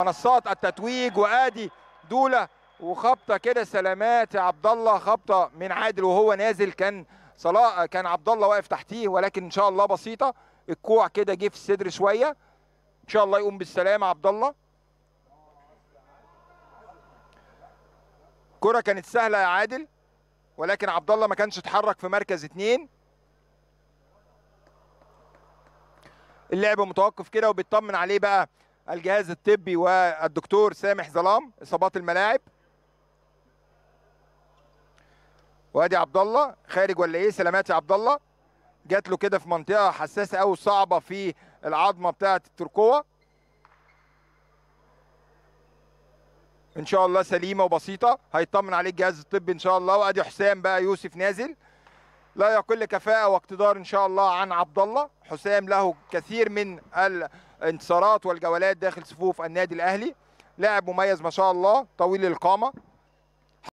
منصات التتويج وآدي دولة وخبطة كده سلامات عبد الله خبطة من عادل وهو نازل. كان صلاح كان عبد الله واقف تحتيه ولكن إن شاء الله بسيطة. الكوع كده جه في الصدر شوية. إن شاء الله يقوم بالسلامه عبد الله كرة كانت سهلة يا عادل ولكن عبد الله ما كانش اتحرك في مركز اتنين. اللعب متوقف كده وبيطمن عليه بقى الجهاز الطبي والدكتور سامح ظلام إصابات الملاعب. وادي عبد الله خارج ولا إيه؟ سلامات يا عبد الله جات له كده في منطقة حساسة قوي صعبة في العظمة بتاعة التركوه إن شاء الله سليمة وبسيطة. هيطمن عليه الجهاز الطبي إن شاء الله. وأدي حسام بقى يوسف نازل. لا يقل كفاءة واقتدار إن شاء الله عن عبد الله حسام له كثير من الانتصارات والجولات داخل صفوف النادي الأهلي. لاعب مميز ما شاء الله طويل القامه